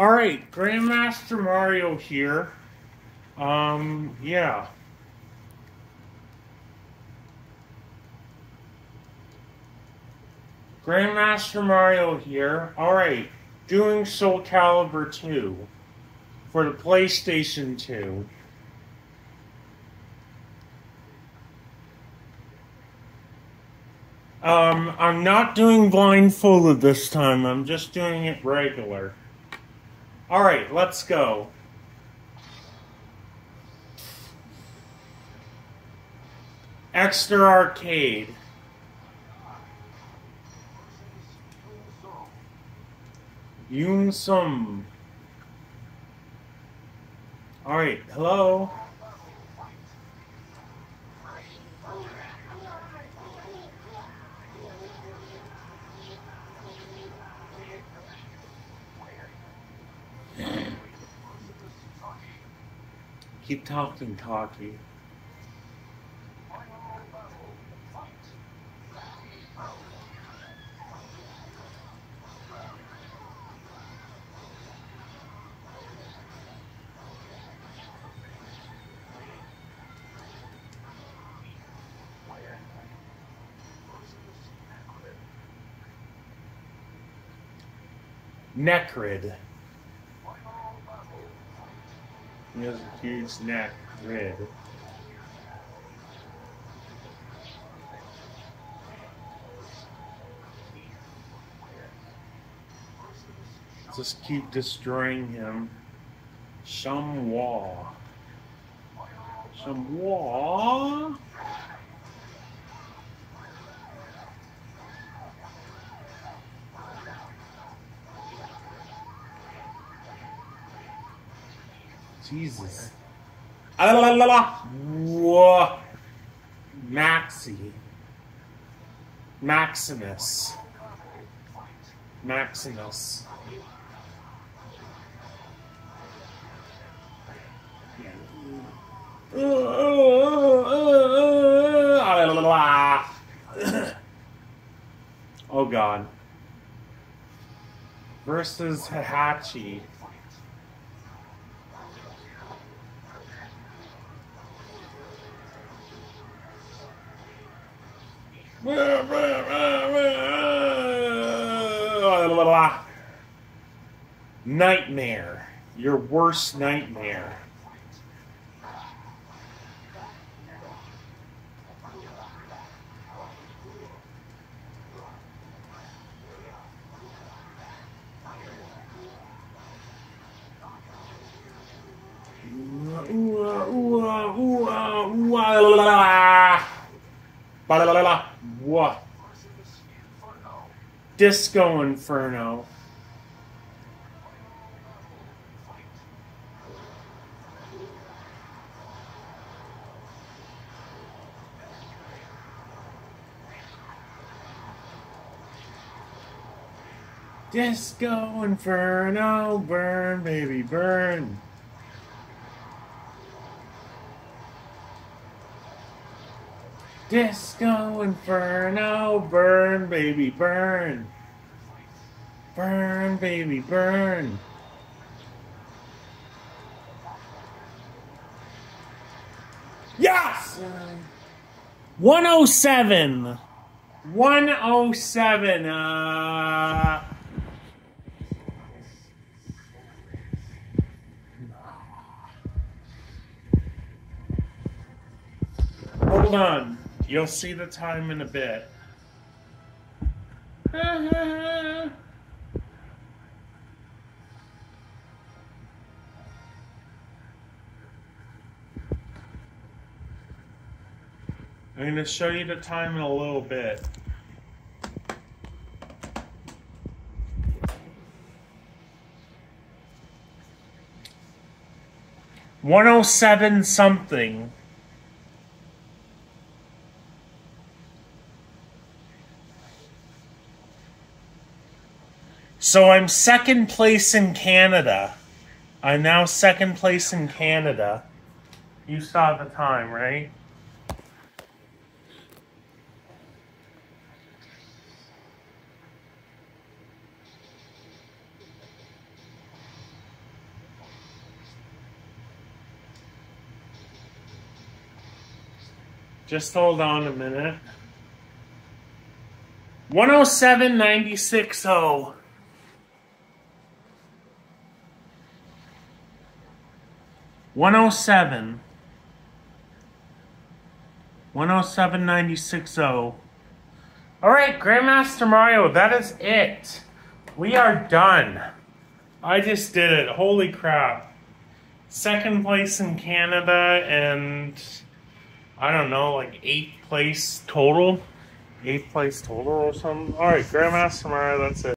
Alright, Grandmaster Mario here. Um, yeah. Grandmaster Mario here. Alright, doing Soul Calibur 2 for the PlayStation 2. Um, I'm not doing blindfolded this time. I'm just doing it regular. Alright, let's go. Extra Arcade. Yunsung. Alright, hello? Keep talking, talkie. Necrid. He has a huge neck, red. Just keep destroying him. Some wall. Some wall. Jesus. Ah, la, la, la. Whoa. Maxi. Maximus. Maximus. Oh god. Versus Hachi. Nightmare. Your worst nightmare. What? Disco Inferno. Disco Inferno, burn, baby, burn. Disco Inferno, burn, baby, burn. Burn, baby, burn. Yes! 107. 107. Uh. Hold on. You'll see the time in a bit. I'm going to show you the time in a little bit. One oh seven something. So I'm second place in Canada. I'm now second place in Canada. You saw the time, right? Just hold on a minute. 107.96.0. One oh seven. One oh seven ninety six oh. Alright, Grandmaster Mario, that is it. We are done. I just did it. Holy crap. Second place in Canada and I don't know, like eighth place total. Eighth place total or something. Alright, Grandmaster Mario, that's it.